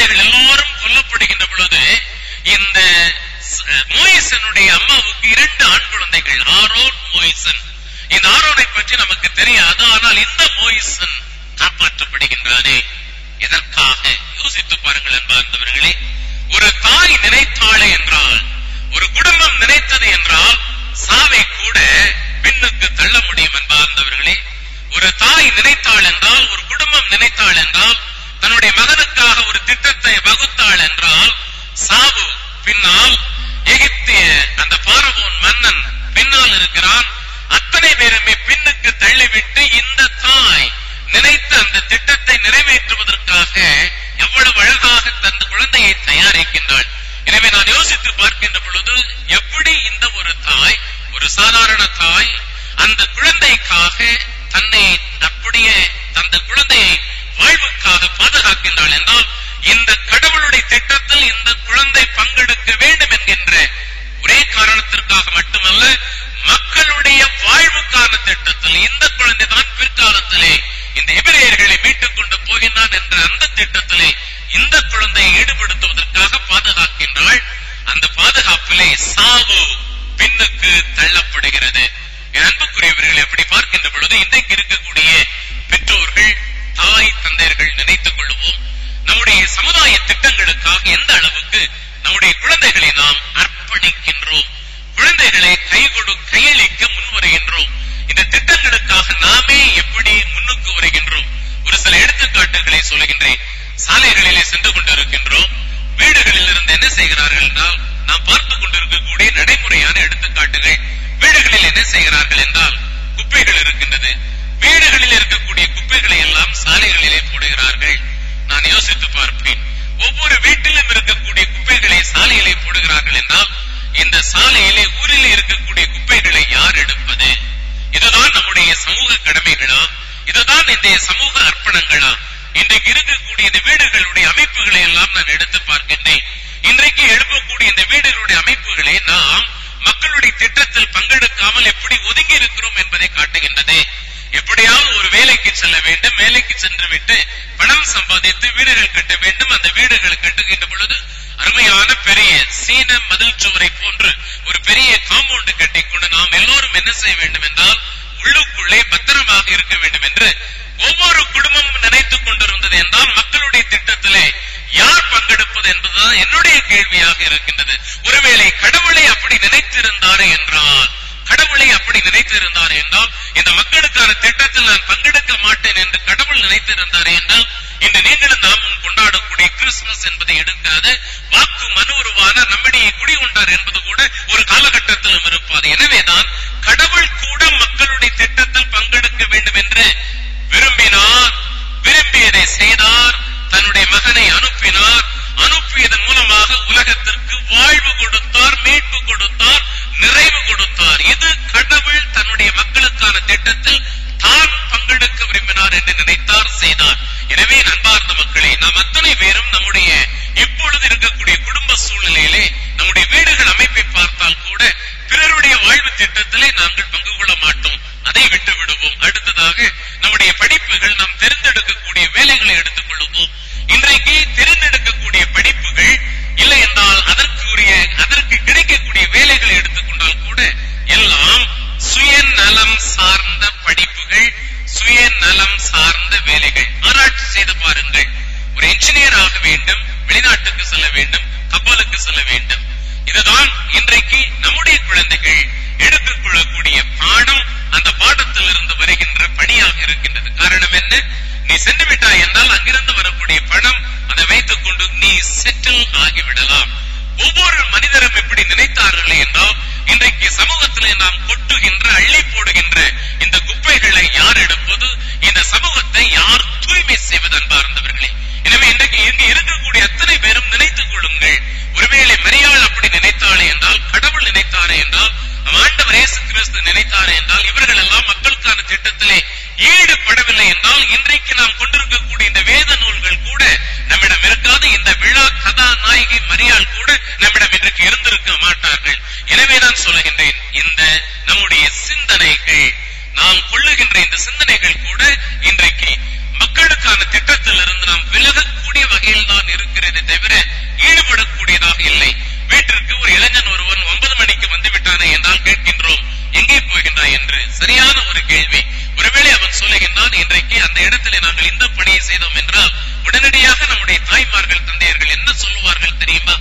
குழந்தைகள் எல்லாரும் கொல்லப்படுகின்ற பொழுது இந்த ச- மோயிசனுடைய அம்மாவுக்கு இரண்டு ஆண் குழந்தைகள் ஆரோன் மோயிசன். இந்த ஆரோனை பற்றி நமக்கு தெரியாது ஆனால் இந்த மோயிசன் காப்பாற்றப்படுகின்றானே. எதற்காக யோசித்து பாருங்கள் அன்பார்ந்தவர்களே. ஒரு தாய் நினைத்தாளே என்றால் ஒரு குடும்பம் நினைத்தது என்றால் சாவை கூட பின்னுக்கு தள்ள முடியும் என்பார்ந்தவர்களே ஒரு தாய் நினைத்தாள் என்றால் ஒரு குடும்பம் நினைத்தாள் என்றால் தன்னுடைய மகனுக்காக ஒரு திட்டத்தை வகுத்தாள் என்றால் சாவு பின்னால் எகிப்திய அந்த பாரவோன் மன்னன் பின்னால் இருக்கிறான். அத்தனை பேருமே பின்னுக்கு தள்ளிவிட்டு இந்த தாய் நினைத்த அந்த திட்டத்தை நிறைவேற்றுவதற்காக எவ்வளவு அழகாக தன் குழந்தையை தயாரிக்கின்றாள். எனவே நான் யோசித்து பார்க்கின்ற பொழுது எப்படி இந்த ஒரு தாய் ஒரு சாதாரண தாய் அந்த குழந்தைக்காக தன்னை அப்படியே அந்த குழந்தையை வாழ்வுக்காக பாதுகாக்கின்றாள் என்றால் இந்த கடவுளுடைய திட்டத்தில் இந்த குழந்தை பங்கெடுக்க வேண்டும் என்கின்ற ஒரே காரணத்திற்காக மட்டுமல்ல மக்களுடைய வாழ்வுக்கான திட்டத்தில் இந்த குழந்தை தான் பிற்காலத்திலே இந்த எபிரேயர்களை மீட்டுக் கொண்டு போகின்றான் என்ற அந்த திட்டத்திலே இந்த குழந்தையை ஈடுபடுத்துவதற்காக பாதுகாக்கின்றாள். அந்த பாதுகாப்பிலே சாவு பின்னுக்கு தள்ளப்படுகிறது. என் அன்புக்குரியவர்களை அப்படி பார்க்கின்ற பொழுது இன்றைக்கு இருக்கக்கூடிய பெற்றோர்கள் தாய் தந்தையர்கள் நினைத்துக் கொள்வோம் நம்முடைய சமுதாய திட்டங்களுக்காக எந்த அளவுக்கு நம்முடைய குழந்தைகளை நாம் அர்ப்பணிக்கின்றோம். குழந்தைகளை கை கொடு கையளிக்க முன்வருகின்றோம். இந்த திட்டங்களுக்காக நாமே எப்படி முன்னுக்கு வருகின்றோம்? ஒரு சில எடுத்துக்காட்டுகளை சொல்லுகின்றேன் சாலைகளிலே சென்று கொண்டிருக்கின்றோம். வீடுகளில் இருந்து என்ன செய்கிறார்கள் என்றால் நாம் பார்த்துக் கொண்டிருக்கக்கூடிய நடைமுறையான எடுத்துக்காட்டுகள். வீடுகளில் என்ன செய்கிறார்கள் என்றால் குப்பைகள் இருக்கின்றது. வீடுகளில் இருக்கக்கூடிய குப்பைகளை எல்லாம் சாலைகளிலே போடுகிறார்கள். நான் யோசித்து பார்ப்பேன். ஒவ்வொரு வீட்டிலும் இருக்கக்கூடிய குப்பைகளை சாலையிலே போடுகிறார்கள் என்றால் இந்த சாலையிலே ஊரில் இருக்கக்கூடிய குப்பைகளை யார் எடுப்பது? இதுதான் நம்முடைய சமூக கடமைகளா? இதுதான் இந்த சமூக அர்ப்பணங்களா? இன்றைக்கு இருக்கக்கூடிய இந்த வீடுகளுடைய அமைப்புகளை எல்லாம் நான் எடுத்து பார்க்கின்றேன். இன்றைக்கு எழுப்பக்கூடிய இந்த வீடுகளுடைய அமைப்புகளை நாம் மக்களுடைய திட்டத்தில் பங்கெடுக்காமல் எப்படி ஒதுங்கி இருக்கிறோம் என்பதை காட்டுகின்றது. எப்படியாவது ஒரு வேலைக்கு செல்ல வேண்டும். வேலைக்கு சென்று விட்டு பணம் சம்பாதித்து வீடுகள் கட்ட வேண்டும். அந்த வீடுகள் கட்டுகின்ற பொழுது அருமையான பெரிய சீன மதில் சுவரை போன்று ஒரு பெரிய காம்பவுண்ட் கட்டிக்கொண்டு நாம் எல்லோரும் என்ன செய்ய வேண்டும் என்றால் உள்ளுக்குள்ளே பத்திரமாக இருக்க வேண்டும் என்று ஒவ்வொரு குடும்பமும் நினைத்துக் கொண்டிருந்தது என்றால் மக்களுடைய திட்டத்திலே யார் பங்கெடுப்பது என்பதுதான் என்னுடைய கேள்வியாக இருக்கின்றது. ஒருவேளை கடவுளை அப்படி நினைத்திருந்தாரே என்றால் கடவுளை அப்படி நினைத்திருந்தார் என்றால் கேள்வி. ஒருவேளை அவன் சொல்லுகின்றான் இன்றைக்கு அந்த இடத்திலே நாங்கள் இந்த பணியை செய்தோம் என்றால் உடனடியாக நம்முடைய தாய்மார்கள் தந்தையர்கள் என்ன சொல்லுவார்கள் தெரியுமா?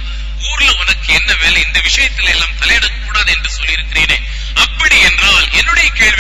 ஊர்ல உனக்கு என்ன வேலை? இந்த விஷயத்தில் எல்லாம் தலையிடக்கூடாது என்று சொல்லியிருக்கிறேனே. அப்படி என்றால் என்னுடைய கேள்வி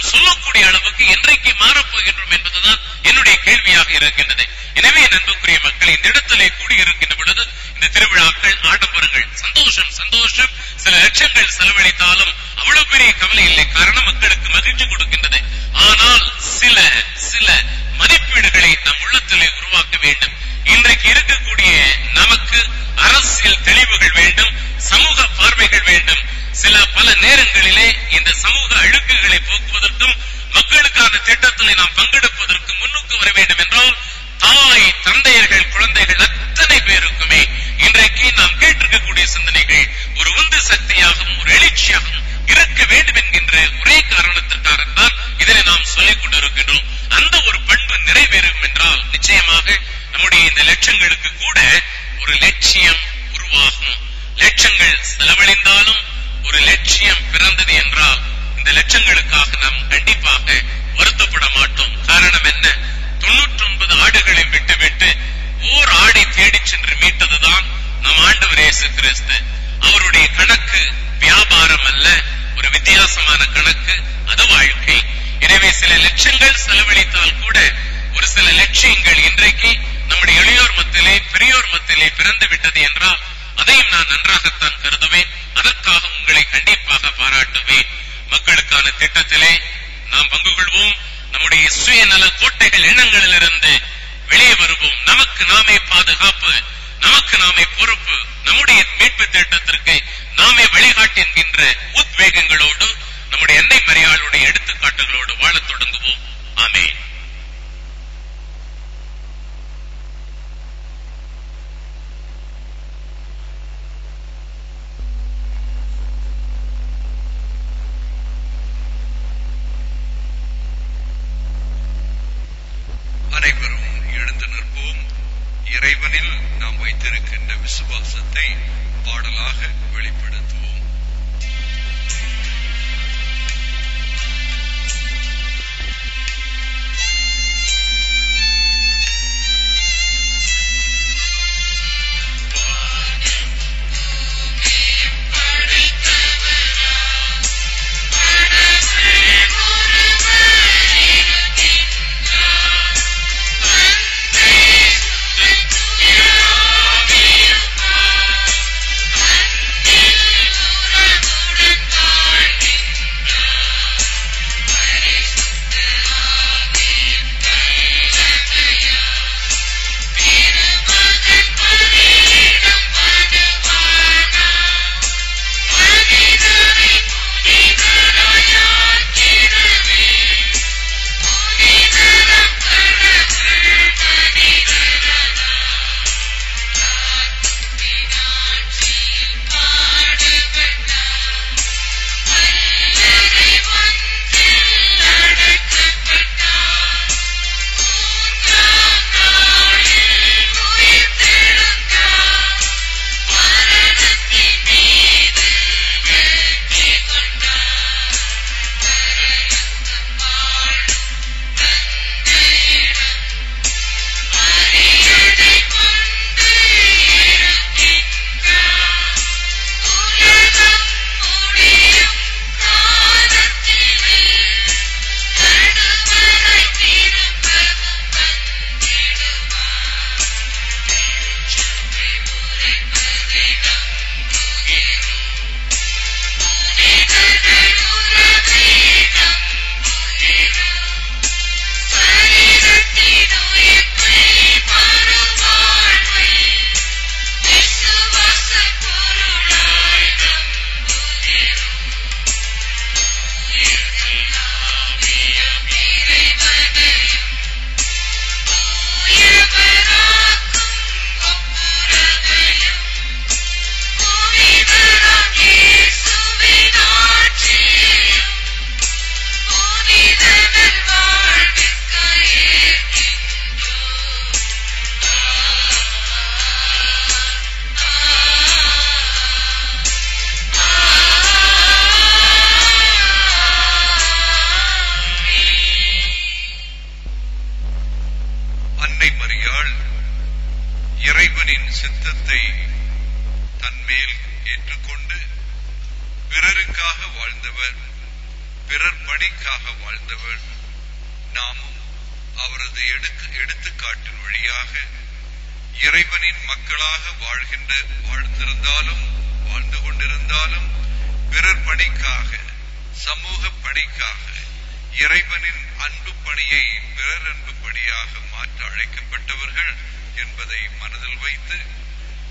நாம் சொல்லக்கூடிய அளவுக்கு என்றைக்கு மாறப்போகின்றோம் என்பதுதான் என்னுடைய கேள்வியாக இருக்கின்றது. எனவே நண்புக்குரிய மக்கள் இந்த இடத்திலே கூடியிருக்கின்ற பொழுது இந்த திருவிழாக்கள் ஆடம்பரங்கள் சந்தோஷம் சந்தோஷம். சில லட்சங்கள் செலவழித்தாலும் அவ்வளவு பெரிய கவலை இல்லை. காரணம் மக்களுக்கு மகிழ்ச்சி கொடுக்கின்றது. இறைவனின் அன்பு பணியை பிறர் அன்பு பணியாக மாற்ற அழைக்கப்பட்டவர்கள் என்பதை மனதில் வைத்து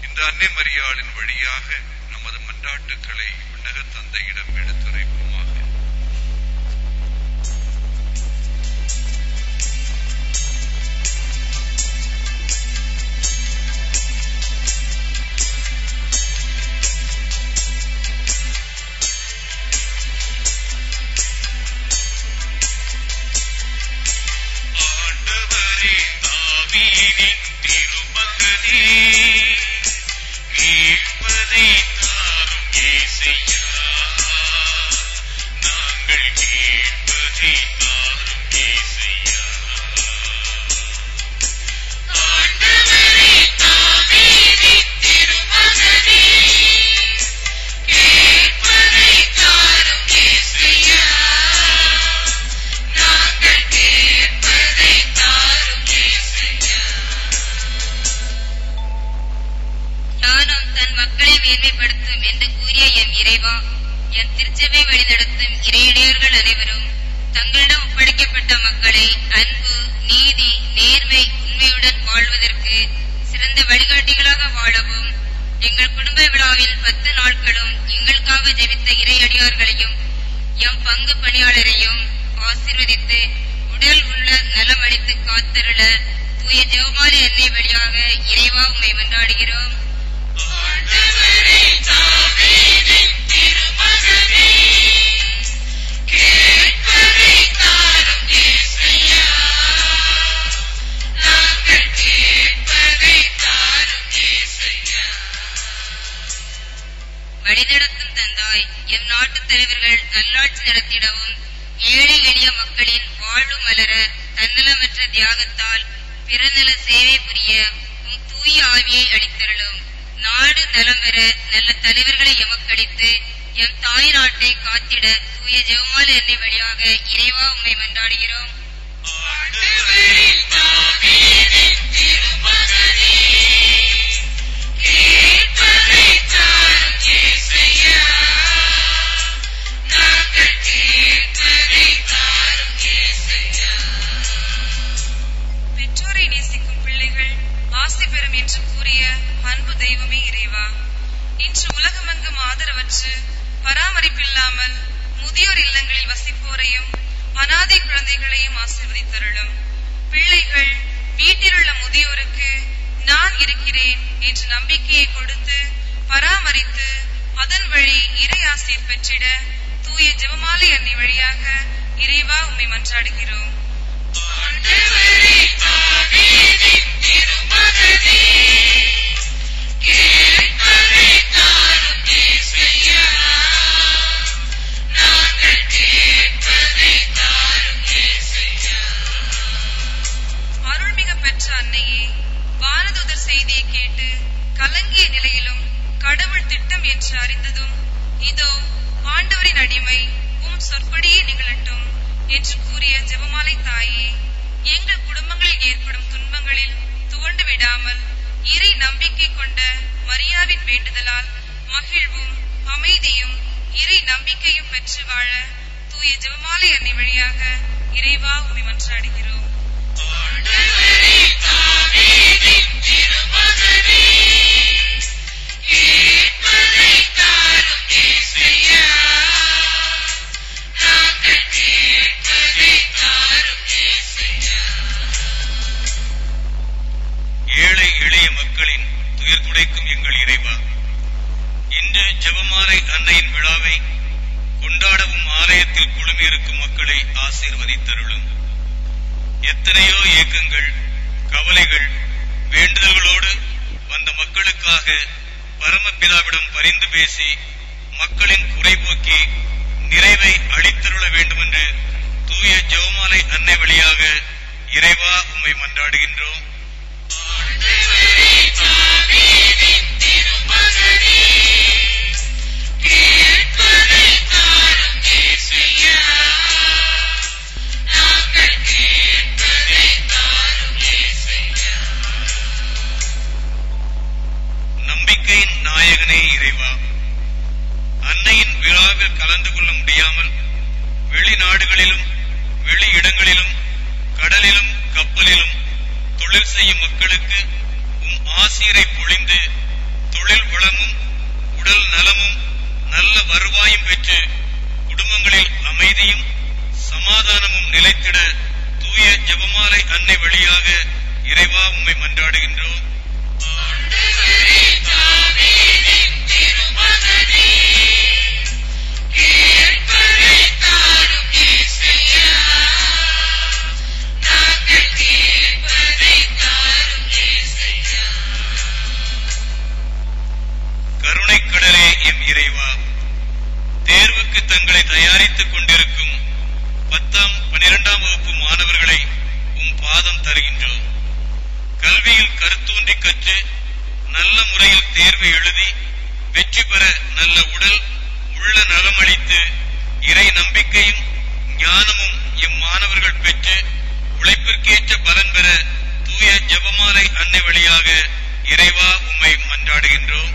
இந்த அன்னை மரியாளின் வழியாக நமது மன்றாட்டுக்களை விண்ணக தந்தையிடம் எடுத்துரைப்போமாக. காத்திட தூய ஜெவமால என்னை வழியாக இறைவா உம்மை மன்றாடுகிறோம். பெற்றோரை நேசிக்கும் பிள்ளைகள் ஆசி பெறும் என்று கூறிய அன்பு தெய்வமே இறைவா. இன்று உலகமெங்கும் ஆதரவற்று பராமரிப்பில்லாமல் முதியோர் இல்லங்களில் வசிப்போரையும் அனாதை குழந்தைகளையும் ஆசீர்வதித்தருளும். பிள்ளைகள் வீட்டிலுள்ள முதியோருக்கு நான் இருக்கிறேன் என்ற நம்பிக்கையை கொடுத்து பராமரித்து அதன் வழி இறை ஆசிரியர் பெற்றிட தூய ஜெபமாலை அன்னை வழியாக இறைவா உம்மை மன்றாடுகிறோம். திருமகனே மரியாவின் வேண்டுதலால் மகிழ்வும் அமைதியும் இறை நம்பிக்கையும் பெற்று வாழ தூய ஜெபமாலை அன்னை வழியாக இறைவா உம்மை மன்றாடுகிறோம். ஆலயத்தில் குழுமியிருக்கும் மக்களை ஆசீர்வதித்தருளும். எத்தனையோ இயக்கங்கள் கவலைகள் வேண்டுதல்களோடு வந்த மக்களுக்காக பரமபிதாவிடம் பரிந்து பேசி மக்களின் குறை போக்கி நிறைவை அளித்தருள வேண்டும் என்று தூய ஜெபமாலை அன்னை வழியாக இறைவா உம்மை மன்றாடுகின்றோம். ஆண்டவரே வெளிநாடுகளிலும் வெளி இடங்களிலும் கடலிலும் கப்பலிலும் தொழில் செய்யும் மக்களுக்கு உம் ஆசிரை பொழிந்து தொழில் வளமும் உடல் நலமும் நல்ல வருவாயும் பெற்று குடும்பங்களில் அமைதியும் சமாதானமும் நிலைத்திட தூய ஜபமாலை அன்னை வழியாக இறைவா உம்மை மன்றாடுகின்றோம். தேர்வு எழுதி வெற்றி பெற நல்ல உடல் உள்ள நலமளித்து இறை நம்பிக்கையும் ஞானமும் எம் மாணவர்கள் பெற்று உழைப்பிற்கேற்ற பலன் பெற தூய ஜெபமாலை அன்னை வழியாக இறைவா உம்மை மன்றாடுகின்றோம்.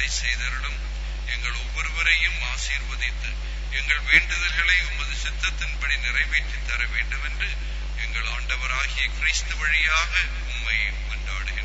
துணை செய்தருளும். எங்கள் ஒவ்வொருவரையும் ஆசீர்வதித்து எங்கள் வேண்டுதல்களை உமது சித்தத்தின்படி நிறைவேற்றி தர வேண்டும் என்று எங்கள் ஆண்டவராகிய கிறிஸ்து வழியாக உண்மையை கொண்டாடுகின்றோம்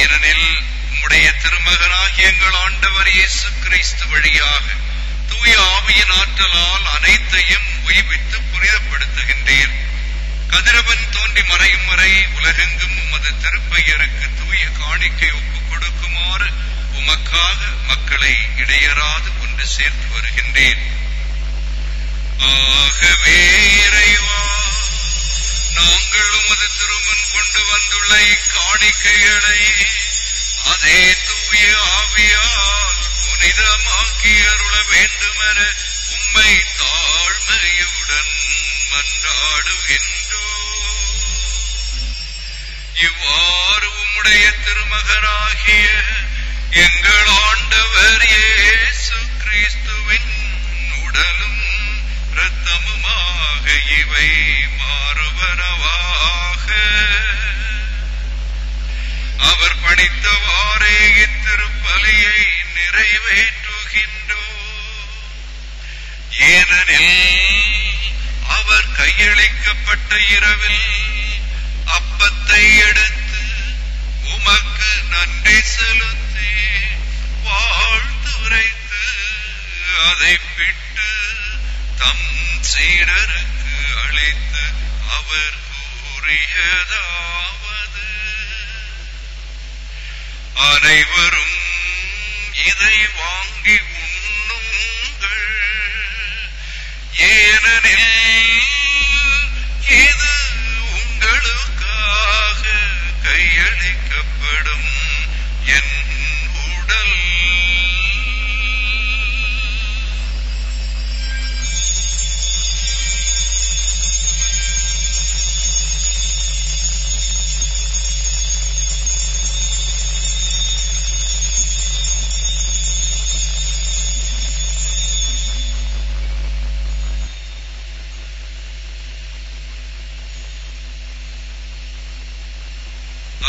ஏனெனில் உம்முடைய திருமகனாகிய எங்கள் ஆண்டவர் இயேசு கிறிஸ்து வழியாக தூய ஆவியின் ஆற்றலால் அனைத்தையும் உய்வித்து புனிதப்படுத்துகின்றீர். கதிரவன் தோன்றி மறையும் வரை உலகெங்கும் உமது திருப்பெயருக்கு தூய காணிக்கை ஒப்புக் கொடுக்குமாறு உமக்காக மக்களை இடையறாது கொண்டு சேர்த்து வருகின்றேன். ஆகவே இறைவா நாங்கள் உமது திருமன் கொண்டு வந்துள்ள இக்காணிக்கைகளை அதே தூய ஆவியால் புனிதமாக்கி அருள வேண்டுமென உண்மை தாழ்மையுடன் மன்றாடுகின்றோ இவ்வாறு உம்முடைய திருமகனாகிய எங்கள் ஆண்டவரியே அவர் இத்திருப்பலியை நிறைவேற்றுகின்றோ ஏனெனில் அவர் கையளிக்கப்பட்ட இரவில் அப்பத்தை எடுத்து உமக்கு நன்றி செலுத்தி வாழ்த்துரைத்து அதை பிட்டு தம் சீடருக்கு அளித்து அவர் கூறியதாம். அனைவரும் இதை வாங்கி உண்ணுங்கள். ஏனெனில் இது உங்களுக்காக.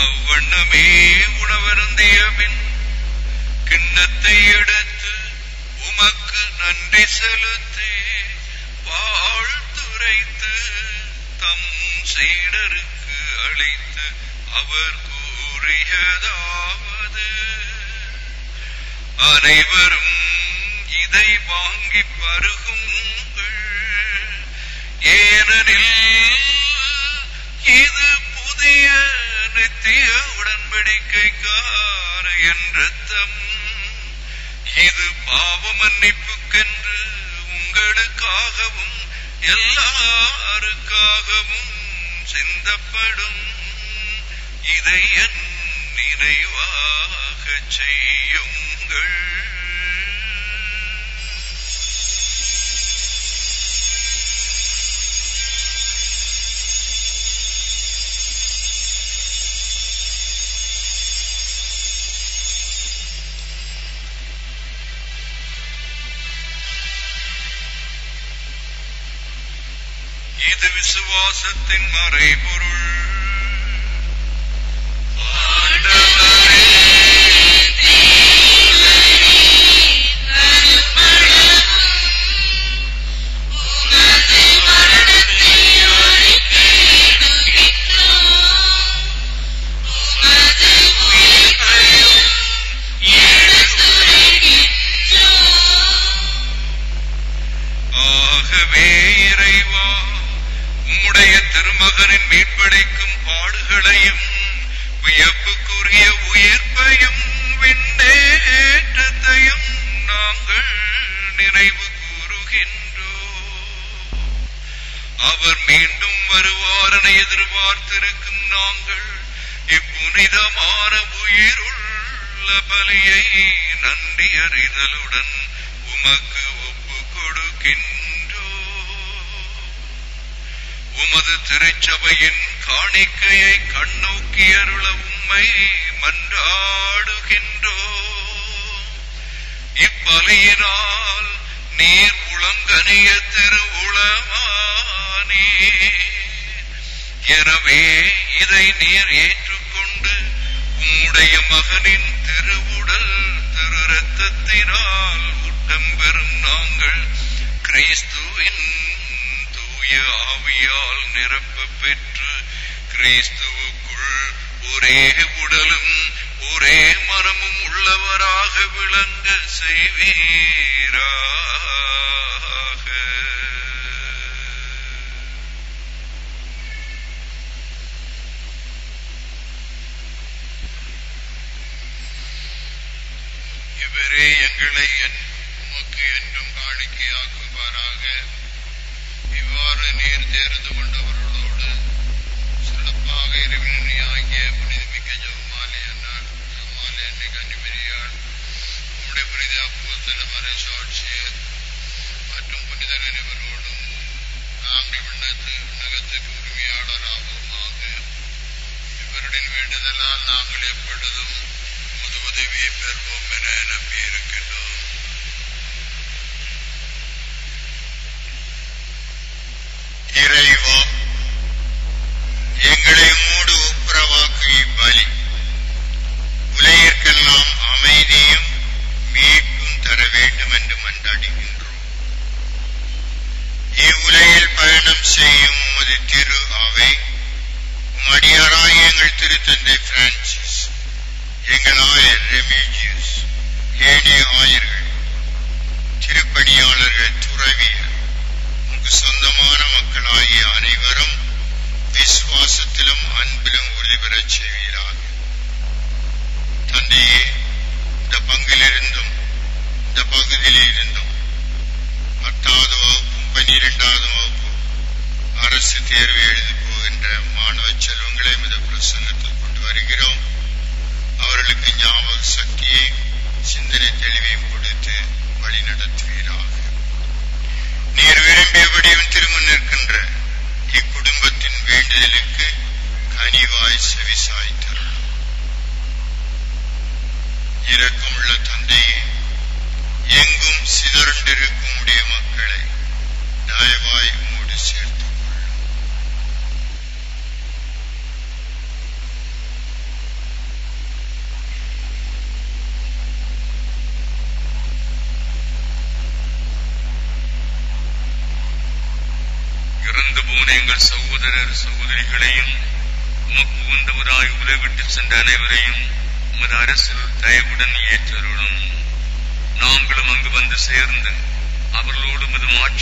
அவ்வண்ணமே உணவருந்திய பின் கிண்ணத்தை எடுத்து உமக்கு நன்றி செலுத்தி வாழ்த்துரைத்து தம் சீடருக்கு அளித்து அவர் கூறியதாவது. அனைவரும் இதை வாங்கி பருகுங்கள் ஏனெனில் உடன்படிக்கைக்கார என் தம் இது பாவ மன்னிப்புக்கென்று உங்களுக்காகவும் எல்லாருக்காகவும் சிந்தப்படும். இதை என் நினைவாக செய்யுங்கள். இது விசுவாசத்தின் மறைபொருள். திருச்சபையின் காணிக்கையை கண்ணோக்கி அருள உம்மை மன்றாடுகின்றோம் இப்பலியினால் நீர் உளங்கனிய திருவுளமானே எனவே இதை நீர் ஏற்றுக்கொண்டு உம்முடைய மகனின் திருவுடல் திரு ரத்தத்தினால் ஊட்டம் பெறும் நாங்கள் கிறிஸ்துவின் தூய ஆவியால் நிரப்ப கிறிஸ்துவுக்குள் ஒரே உடலும் ஒரே மனமும் உள்ளவராக விளங்க செய்வீராக. இவரே எங்களை உமக்கு என்றும் காணிக்கையாக்குவாராக. இவ்வாறு நீர் தேர்ந்து கொண்டு നാം വിളിയപ്പെടുന്നതും പുതുപുതി വി പെർ ബോമിനെ നബി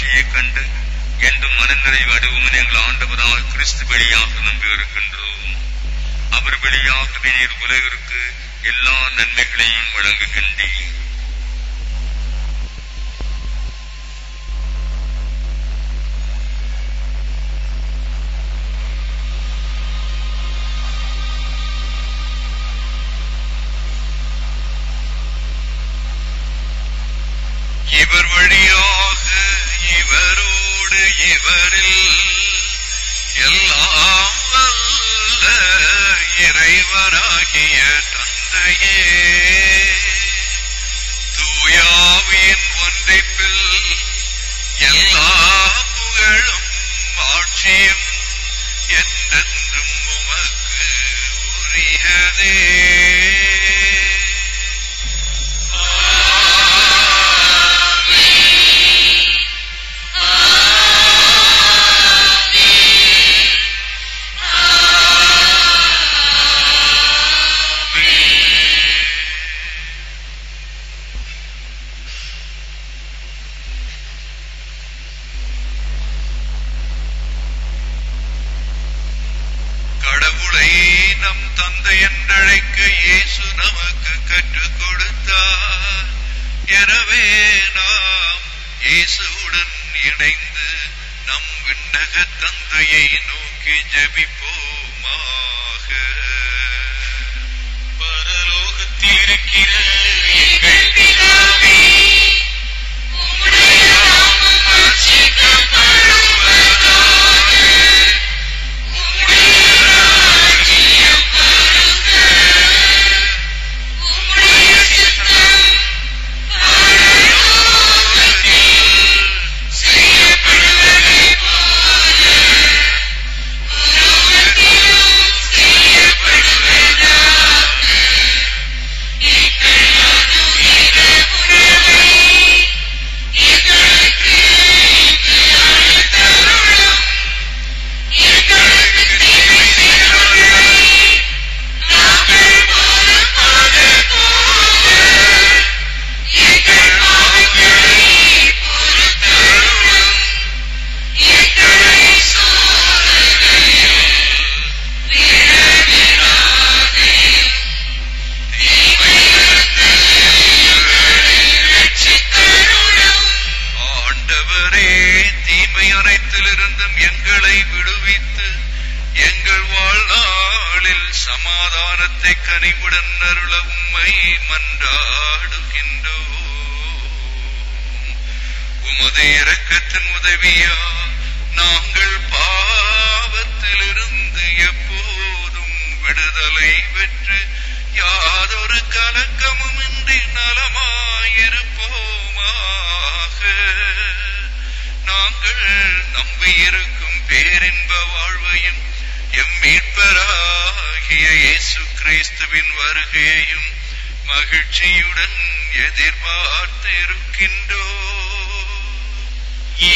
காட்சியை கண்டு என்றும் மனநிறைவு அடைவோம் எங்கள் ஆண்டவராக கிறிஸ்து வெளியாக நம்பியிருக்கின்றோம் அவர் வெளியாகவே நீர் உலகிற்கு எல்லா நன்மைகளையும் வழங்குகின்றீர். இவர் வழியோ இவரோடு இவரில் எல்லாம் வல்ல இறைவராகிய தந்தையே. தூயாவியின் ஒன்றிப்பில் எல்லா புகழும் ஆட்சியும் என்றென்றும் உமக்கு உரியதே. ஞானத்தை கனிவுடன் அருள உம்மை மன்றாடுகின்றோ உமது இரக்கத்தின் உதவியா நாங்கள் பாவத்திலிருந்து எப்போதும் விடுதலை பெற்று யாதொரு கலக்கமுமின்றி நலமாயிருப்போமாக. நாங்கள் நம்பியிருக்கும் பேரின்ப வாழ்வையும் எம் மீட்பராகிய இயேசு கிறிஸ்துவின் வருகையையும் மகிழ்ச்சியுடன் எதிர்பார்த்திருக்கின்றோ ஏ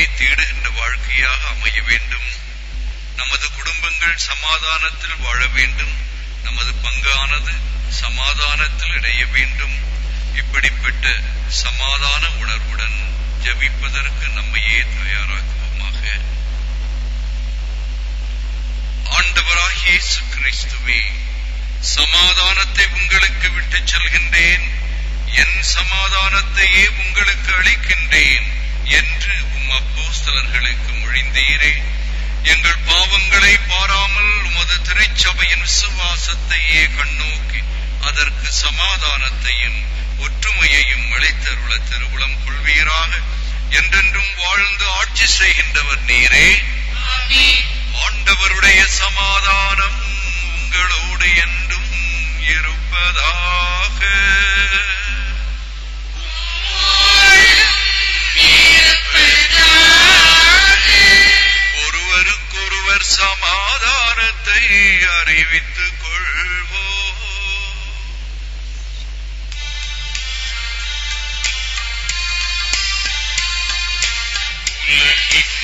அமைதியை தேடுகின்ற வாழ்க்கையாக அமைய வேண்டும். நமது குடும்பங்கள் சமாதானத்தில் வாழ வேண்டும். நமது பங்கானது சமாதானத்தில் இடைய வேண்டும். இப்படிப்பட்ட சமாதான உணர்வுடன் ஜபிப்பதற்கு நம்மையே தயாராக்குவோமாக. ஆண்டவராகிய கிறிஸ்துவே சமாதானத்தை உங்களுக்கு விட்டுச் செல்கின்றேன். என் சமாதானத்தையே உங்களுக்கு அளிக்கின்றேன் என்று உம் அப்போஸ்தலர்களுக்கு மொழிந்தீரே. எங்கள் பாவங்களை பாராமல் உமது திரைச்சபையின் விசுவாசத்தையே கண்ணோக்கி அதற்கு சமாதானத்தையும் ஒற்றுமையையும் அளித்தருள திருவுளம் கொள்வீராக. என்றென்றும் வாழ்ந்து ஆட்சி செய்கின்றவர் நீரே. ஆண்டவருடைய சமாதானம் உங்களோடு என்றும் இருப்பதாக. ஒருவருக்கொருவர் சமாதானத்தை அறிவித்துக் கொள்வோ உலகின்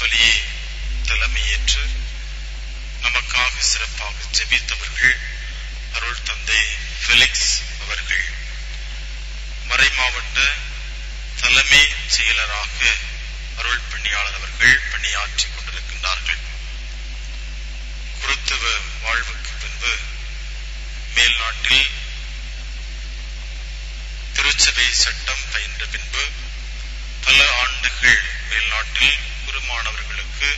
நாளில் தலைமையேற்று நமக்காக சிறப்பாக ஜெபித்தவர்கள் அருள் தந்தை ஃபெலிக்ஸ் அவர்கள் மறைமாவட்ட தலைமை செயலராக அருள் பணியாளர் அவர்கள் பணியாற்றிக் கொண்டிருக்கின்றார்கள். குருத்துவ வாழ்வுக்கு பின்பு மேல்நாட்டில் திருச்சபை சட்டம் பயின்ற பின்பு பல ஆண்டுகள் மேல்நாட்டில் குருமானவர்களுக்கு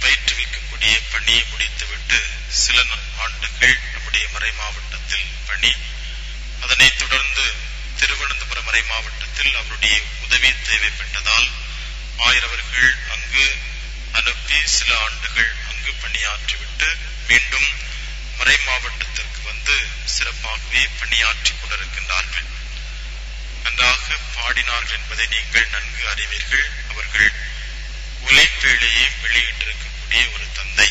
பயிற்றுவிக்கக்கூடிய பணியை முடித்துவிட்டு சில ஆண்டுகள் நம்முடைய மறை மாவட்டத்தில் பணி. அதனைத் தொடர்ந்து திருவனந்தபுரம் மறை மாவட்டத்தில் அவருடைய உதவி தேவைப்பட்டதால் ஆயிரவர்கள் அங்கு அனுப்பி சில ஆண்டுகள் அங்கு பணியாற்றிவிட்டு மீண்டும் மறை மாவட்டத்திற்கு வந்து சிறப்பாகவே பணியாற்றிக் கொண்டிருக்கின்றார்கள். நன்றாக பாடினார்கள் என்பதை நீங்கள் நன்கு அறிவீர்கள். அவர்கள் உழைப்பேழையை வெளியிட்டிருக்கக்கூடிய ஒரு தந்தை.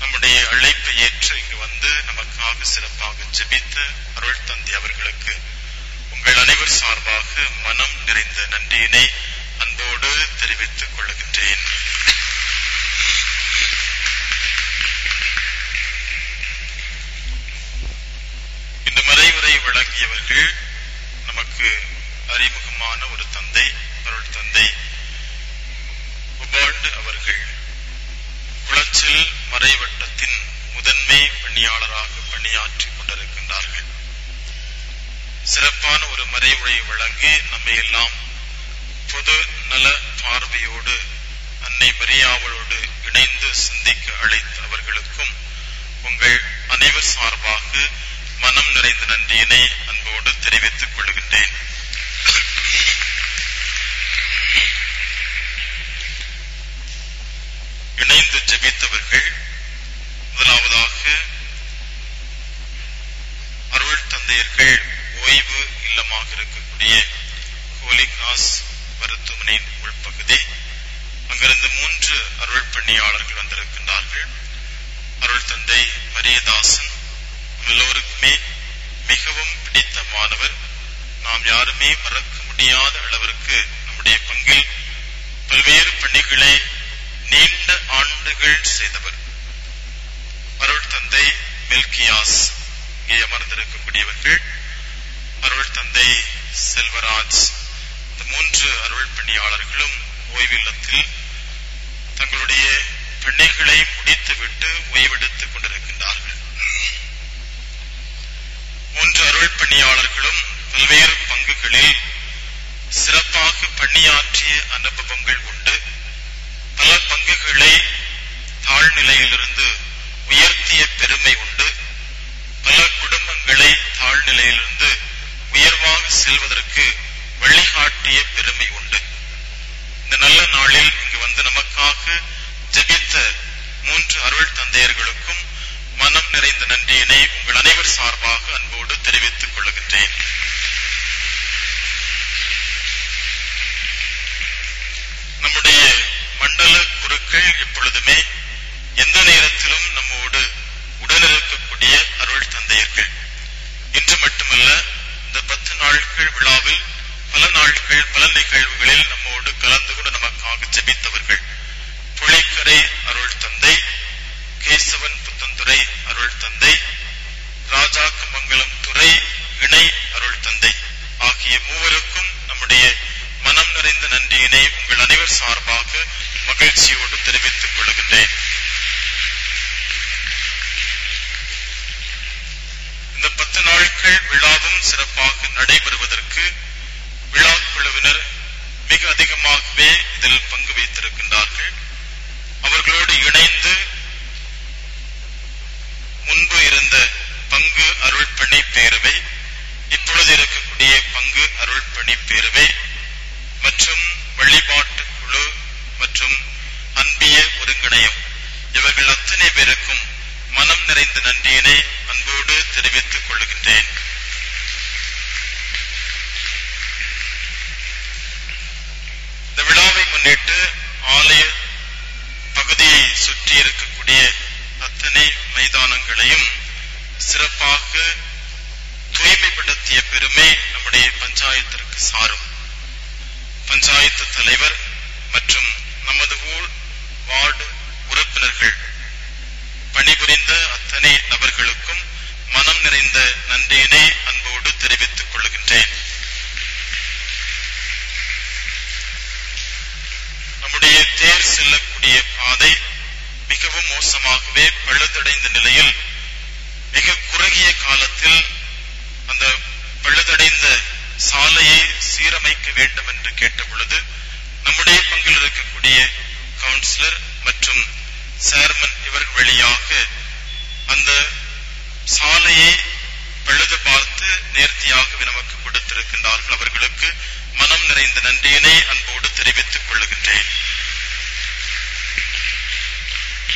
நம்முடைய அழைப்பை ஏற்று இங்கு வந்து நமக்காக சிறப்பாக ஜெபித்த அருள் தந்தை அவர்களுக்கு உங்கள் அனைவர் சார்பாக மனம் நிறைந்த நன்றியினை அன்போடு தெரிவித்துக் கொள்கின்றேன். இந்த மறைவுரை வழங்கியவர்கள் நமக்கு அறிமுகமான ஒரு தந்தை அருள் தந்தை உபால்டு அவர்கள் குளச்சல் மறைவட்டத்தின் முதன்மை பணியாளராக பணியாற்றிக் கொண்டிருக்கின்றார்கள். சிறப்பான ஒரு மறைவுரை வழங்கி நம்மை எல்லாம் பொது நல பார்வையோடு அன்னை மரியாவளோடு இணைந்து சிந்திக்க அழைத்த அவர்களுக்கும் உங்கள் அனைவர் சார்பாக மனம் நிறைந்த நன்றியினை அன்போடு தெரிவித்துக் கொள்கின்றேன். இணைந்து ஜெபித்தவர்கள் முதலாவதாக அருள் தந்தையர்கள் ஓய்வு இல்லமாக இருக்கக்கூடிய ஹோலி கிராஸ் மருத்துவமனையின் உள்பகுதி. அங்கிருந்து மூன்று அருள் பணியாளர்கள் வந்திருக்கின்றார்கள். அருள் தந்தை மரியதாசன் எல்லோருக்குமே மிகவும் பிடித்த மாணவர். நாம் யாருமே மறக்க முடியாத அளவிற்கு நம்முடைய பங்கில் பல்வேறு பணிகளை நீண்ட ஆண்டுகள் செய்தவர். அருள் தந்தை மில்கியாஸ். இங்கே அமர்ந்திருக்கக்கூடியவர்கள். அருள் தந்தை செல்வராஜ். இந்த மூன்று அருள் பணியாளர்களும் ஓய்வில்லத்தில் தங்களுடைய பிள்ளைகளை முடித்துவிட்டு ஓய்வெடுத்துக் கொண்டிருக்கின்றார்கள். மூன்று அருள் பணியாளர்களும் பல்வேறு பங்குகளில் சிறப்பாக பணியாற்றிய அனுபவங்கள் உண்டு. பல பங்குகளை தாழ்நிலையிலிருந்து உயர்த்திய பெருமை உண்டு. பல குடும்பங்களை தாழ்நிலையிலிருந்து உயர்வாக செல்வதற்கு வழிகாட்டிய பெருமை உண்டு. இந்த நல்ல நாளில் இங்கு வந்து நமக்காக ஜபித்த மூன்று அருள் தந்தையர்களுக்கும் மனம் நிறைந்த நன்றியினை உங்கள் அனைவர் சார்பாக அன்போடு தெரிவித்துக் கொள்கின்றேன். நம்முடைய மண்டல குருக்கள் எப்பொழுதுமே எந்த நேரத்திலும் நம்மோடு உடனிருக்கக்கூடிய அருள் தந்தையர்கள். இன்று மட்டுமல்ல இந்த பத்து நாட்கள் விழாவில் பல நாட்கள் பல நிகழ்வுகளில் நம்மோடு கலந்து கொண்டு நமக்காக ஜெபித்தவர்கள். புளிக்கரை அருள் தந்தை கேசவன் புத்தந்துறை அருள் தந்தை ராஜாக்கமங்கலம் துறை இணை அருள் தந்தை ஆகிய மூவருக்கும் நம்முடைய மனம் நிறைந்த நன்றியினை உங்கள் அனைவர் சார்பாக மகிழ்ச்சியோடு தெரிவித்துக் கொள்கின்றேன். இந்த பத்து நாட்கள் விழாவும் சிறப்பாக நடைபெறுவதற்கு விழா குழுவினர் மிக அதிகமாகவே இதில் பங்கு வைத்திருக்கின்றார்கள். அவர்களோடு இணைந்து முன்பு இருந்த பங்கு அருள் பணி பேரவை இப்பொழுது இருக்கக்கூடிய பங்கு அருள் பணி பேரவை மற்றும் வழிபாட்டு குழு மற்றும் அன்பிய ஒருங்கிணையம். இவர்கள் அத்தனை பேருக்கும் மனம் நிறைந்த நன்றியினை அன்போடு தெரிவித்துக் கொள்கின்றேன். இந்த விழாவை முன்னிட்டு ஆலய பகுதியை சுற்றி இருக்கக்கூடிய அத்தனை மைதானங்களையும் சிறப்பாக தூய்மைப்படுத்திய பெருமை நம்முடைய பஞ்சாயத்திற்கு சாரும். பஞ்சாயத்து தலைவர் மற்றும் நமது ஊர் வார்டு உறுப்பினர்கள். பணிபுரிந்த அத்தனை நபர்களுக்கும் மனம் நிறைந்த நன்றியினை அன்போடு தெரிவித்துக் கொள்கின்றேன். நம்முடைய தேர் செல்லக்கூடிய பாதை மிகவும் மோசமாகவே பழுதடைந்த நிலையில் மிக குறுகிய காலத்தில் அந்த பழுதடைந்த சாலையை சீரமைக்க வேண்டும் என்று கேட்ட பொழுது நம்முடைய பங்கில் இருக்கக்கூடிய கவுன்சிலர் மற்றும் சேர்மன் இவர்கள் வழியாக அந்த சாலையை பழுது பார்த்து நேர்த்தியாகவே நமக்கு கொடுத்திருக்கின்றார்கள். அவர்களுக்கு மனம் நிறைந்த நன்றியினை அன்போடு தெரிவித்துக் கொள்ளுகின்றேன்.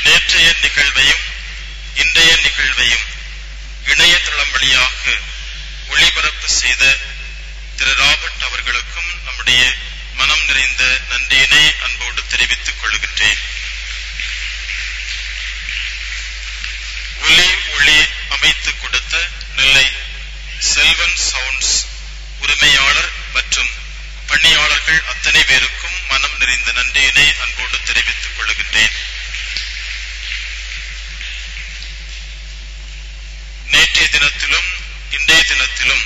நேற்றைய நிகழ்வையும் இன்றைய நிகழ்வையும் இணையதளம் வழியாக ஒளிபரப்பு செய்த திரு ராபர்ட் அவர்களுக்கும் நம்முடைய மனம் நிறைந்த நன்றியினை அன்போடு தெரிவித்துக் கொள்கின்றேன். ஒலி ஒளி அமைத்து கொடுத்த நெல்லை செல்வன் சவுண்ட்ஸ் உரிமையாளர் மற்றும் பணியாளர்கள் அத்தனை பேருக்கும் மனம் நிறைந்த நன்றியினை அன்போடு தெரிவித்துக் கொள்கின்றேன். நேற்றைய தினத்திலும் இன்றைய தினத்திலும்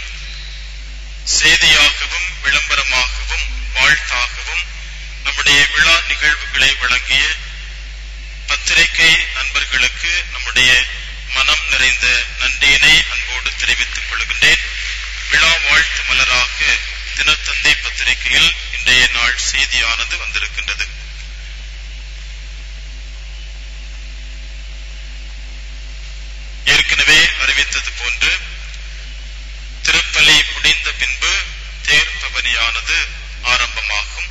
செய்தியாகவும் விளம்பரமாகவும் வாழ்த்தாகவும் நம்முடைய விழா நிகழ்வுகளை வழங்கிய பத்திரிகை நண்பர்களுக்கு நம்முடைய மனம் நிறைந்த நன்றியினை அன்போடு தெரிவித்துக் கொள்கின்றேன். விழா வாழ்த்து மலராக தினத்தந்தை பத்திரிகையில் இன்றைய நாள் செய்தியானது வந்திருக்கின்றது. ஏற்கனவே அறிவித்தது போன்று திருப்பலி முடிந்த பின்பு தேர்பவனியானது ஆரம்பமாகும்.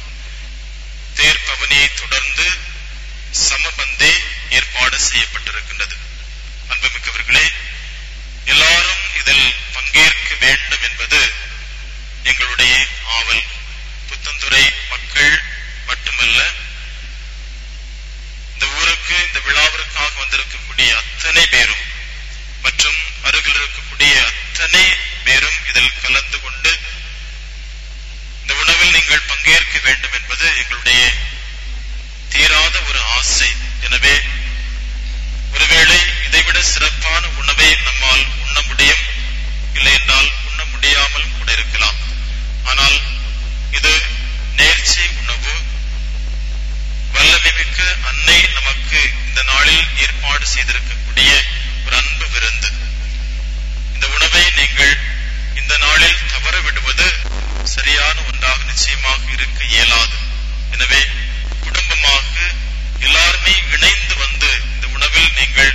தேர்பவனியை தொடர்ந்து சமபந்தே ஏற்பாடு செய்யப்பட்டிருக்கின்றது. அன்புமிக்கவர்களே எல்லாரும் இதில் பங்கேற்க வேண்டும் என்பது எங்களுடைய ஆவல். புத்தந்துறை மக்கள் மட்டுமல்ல இந்த ஊருக்கு இந்த விழாவிற்காக வந்திருக்கக்கூடிய அத்தனை பேரும் மற்றும் அருகில் இருக்கக்கூடிய அத்தனை பேரும் இதில் கலந்து கொண்டு இந்த உணவில் நீங்கள் பங்கேற்க வேண்டும் என்பது எங்களுடைய தீராத ஒரு ஆசை. எனவே ஒருவேளை இதைவிட சிறப்பான உணவை நம்மால் உண்ண முடியும். இல்லை என்றால் உண்ண முடியாமல் கூட இருக்கலாம். ஆனால் இது நேர்ச்சி உணவு. வல்லமை மிக்க அன்னை நமக்கு இந்த நாளில் ஏற்பாடு செய்திருக்கக்கூடிய ஒரு அன்பு விருந்து இந்த உணவை நீங்கள் இந்த நாளில் தவற விடுவது சரியான ஒன்றாக நிச்சயமாக இருக்க இயலாது. எனவே குடும்பமாக எல்லாருமே இணைந்து வந்து இந்த உணவில் நீங்கள்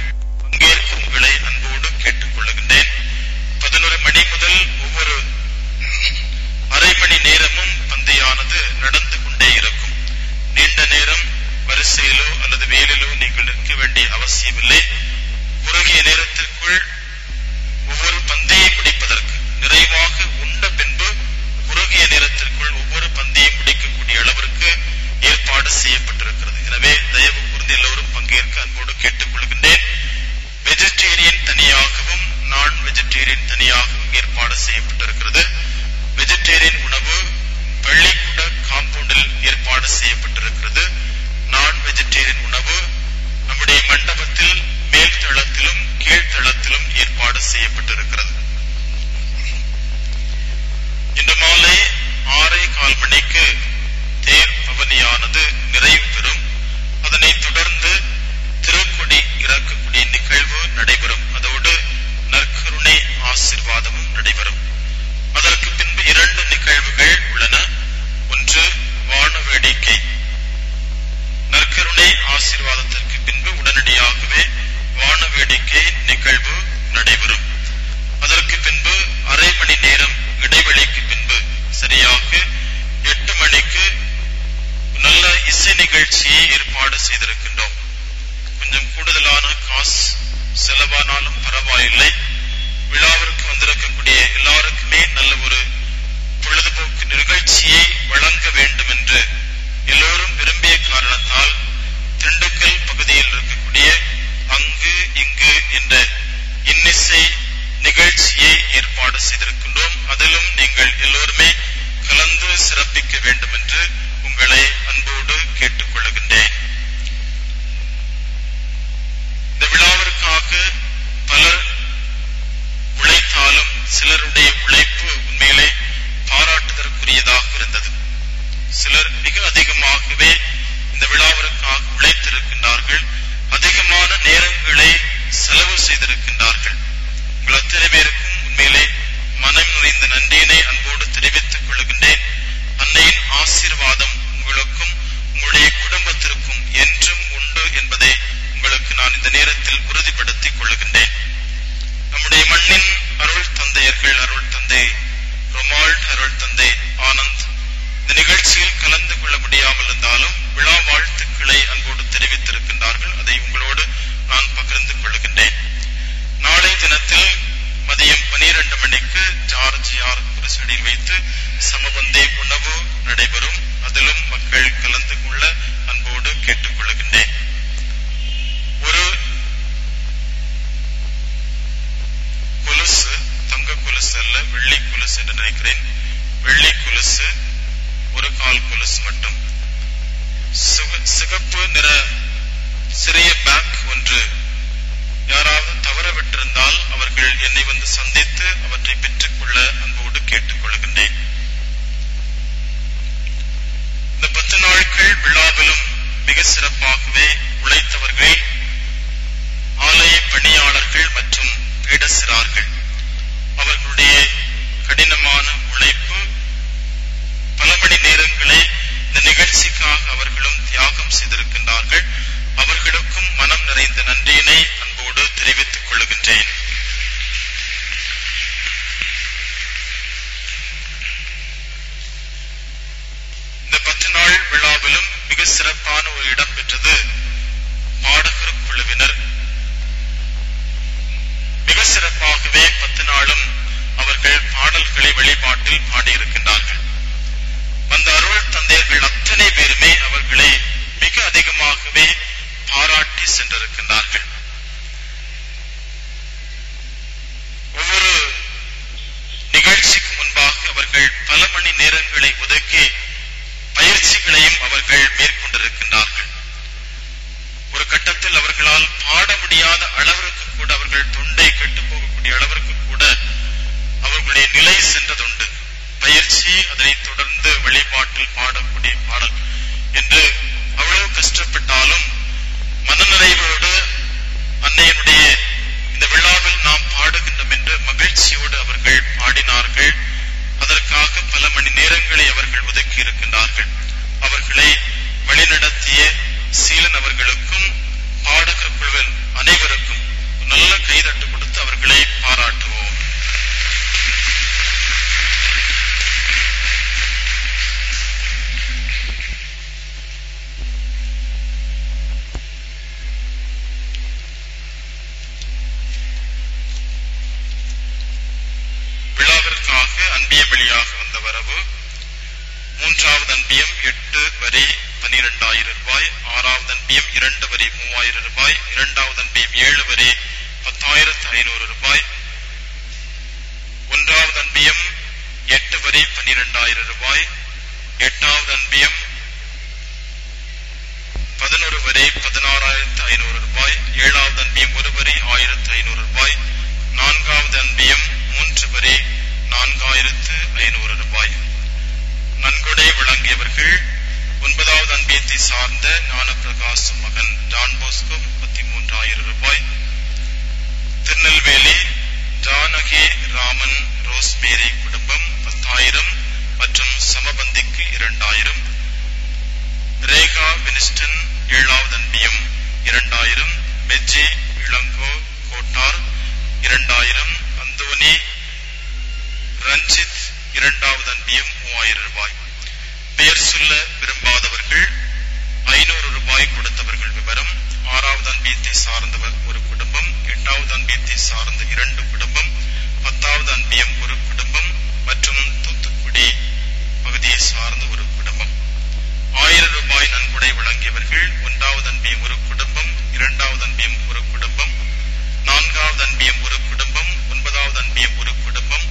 நேரங்களை செலவு செய்திருக்கின்றார்கள். உங்கள் அத்தனை பேருக்கும் உண்மையிலே மனம் நிறைந்த நன்றியினை அன்போடு தெரிவித்துக் கொள்கின்றேன். அன்னையின் ஆசீர்வாதம் உங்களுக்கும் உங்களுடைய குடும்பத்திற்கும் என்றும் உண்டு என்பதை உங்களுக்கு நான் இந்த நேரத்தில் உறுதிப்படுத்திக் கொள்கின்றேன். நம்முடைய மண்ணின் அருள் தந்தையர்கள் அருள் தந்தை ரொமால்ட் அருள் தந்தை ஆனந்த் இந்த நிகழ்ச்சியில் கலந்து கொள்ள முடியாமல் இருந்தாலும் விழா வாழ்த்துக்களை அன்போடு தெரிவித்திருக்கின்றார்கள். அதை உங்களோடு நான் பகிர்ந்து கொள்கின்றேன். நாளை தினத்தில் மதியம் பனிரெண்டு மணிக்கு ஜார்ஜியார் குருசடியில் வைத்து சமபந்தி உணவு நடைபெறும். அதிலும் மக்கள் கலந்து கொள்ள அன்போடு கேட்டுக்கொள்கின்றேன் ஒரு கொலுசு தங்க கொலுசு அல்ல வெள்ளி கொலுசு என்று நினைக்கிறேன். வெள்ளி கொலுசு ஒரு கால் கொலுசு மட்டும். சிகப்பு நிற சிறிய பேங்க் ஒன்று. யாராவது தவற விட்டிருந்தால் அவர்கள் என்னை வந்து சந்தித்து அவற்றை பெற்றுக்கொள்ள அன்போடு கேட்டுக் கொள்கின்றேன் இந்த பத்து நாட்கள் விழாவிலும் மிக சிறப்பாகவே உழைத்தவர்கள் ஆலய பணியாளர்கள் மற்றும் பீடசிறார்கள். அவர்களுடைய கடினமான உழைப்பு பல மணி நேரங்களை இந்த நிகழ்ச்சிக்காக அவர்களும் தியாகம் செய்திருக்கின்றார்கள். அவர்களுக்கும் மனம் நிறைந்த நன்றியினை அன்போடு தெரிவித்துக் கொள்கின்றேன். இந்த பத்து நாள் விழாவிலும் மிக சிறப்பான ஒரு இடம் பெற்றது பாடகர் குழுவினர். மிக சிறப்பாகவே பத்து நாளும் அவர்கள் பாடல்களை வழிபாட்டில் பாடியிருக்கின்றார்கள். அந்த அருள் தந்தையர்கள் அத்தனை பேருமே அவர்களை மிக அதிகமாகவே பாராட்டி சென்றிருக்கின்றார்கள். ஒவ்வொரு நிகழ்ச்சிக்கு முன்பாக அவர்கள் பல மணி நேரங்களை ஒதுக்கி பயிற்சிகளையும் அவர்கள் மேற்கொண்டிருக்கின்றார்கள். ஒரு கட்டத்தில் அவர்களால் பாட முடியாத அளவிற்கு கூட அவர்கள் தொண்டை கெட்டு போகக்கூடிய அளவிற்கு கூட அவர்களுடைய நிலை சென்றதுண்டு. பயிற்சி அதனைத் தொடர்ந்து வெளிப்பாட்டில் பாடக்கூடிய பாடல். என்று அவ்வளவு கஷ்டப்பட்டாலும் மனநிறைவோடு அன்னையனுடைய இந்த விழாவில் நாம் பாடுகின்றோம் என்று மகிழ்ச்சியோடு அவர்கள் பாடினார்கள். அதற்காக பல மணி நேரங்களை அவர்கள் ஒதுக்கி இருக்கின்றார்கள். அவர்களை வழிநடத்திய சீலன் அவர்களுக்கும் பாடகர் குழுவில் அனைவருக்கும் நல்ல கைதட்டு கொடுத்து அவர்களை பாராட்ட வரவு மூன்றாவது அன்பியம் எட்டு வரி பனிரெண்டாயிரம் ரூபாய் ஆறாவது அன்பியம் இரண்டு வரி மூவாயிரம் ரூபாய் இரண்டாவது அன்பியம் ஏழு வரி பத்தாயிரத்து ஐநூறு ரூபாய். ஒன்றாவது அன்பியம் எட்டு வரி பன்னிரெண்டாயிரம் ரூபாய். எட்டாவது அன்பியம் பதினொரு வரி பதினாறாயிரத்து ஐநூறு ரூபாய். ஏழாவது அன்பியம் ஒரு வரி ஆயிரத்து ஐநூறு ரூபாய். நான்காவது அன்பியம் மூன்று வரி நான்காயிரத்து ஐநூறு ரூபாய். நன்கொடை வழங்கியவர்கள் ஒன்பதாவது அன்பியத்தை சார்ந்த ஞானப்பிரகாச மகன் டான் போஸ்கோ முப்பத்தி மூன்றாயிரம் ரூபாய். திருநெல்வேலி ஜானகி ராமன் ரோஸ்மேரி குடும்பம் பத்தாயிரம் மற்றும் சமபந்திக்கு இரண்டாயிரம். ரேகா வினிஸ்டன் ஏழாவது அன்பியம் இரண்டாயிரம். மெஜி இளங்கோ கோட்டார் இரண்டாயிரம். அந்தோனி ரஞ்சித் இரண்டாவது அன்பியம் மூவாயிரம் ரூபாய். பெயர் சொல்ல விரும்பாதவர்கள் ஐநூறு ரூபாய் கொடுத்தவர்கள் விவரம் ஆறாவது அன்பியத்தை சார்ந்தவர் ஒரு குடும்பம் எட்டாவது அன்பியத்தை சார்ந்த இரண்டு குடும்பம் பத்தாவது அன்பியம் ஒரு குடும்பம் மற்றும் தூத்துக்குடி பகுதியை சார்ந்த ஒரு குடும்பம். ஆயிரம் ரூபாய் நன்கொடை வழங்கியவர்கள் ஒன்றாவது அன்பியம் ஒரு குடும்பம் இரண்டாவது அன்பியம் ஒரு குடும்பம் நான்காவது அன்பியம் ஒரு குடும்பம் ஒன்பதாவது அன்பியம் ஒரு குடும்பம்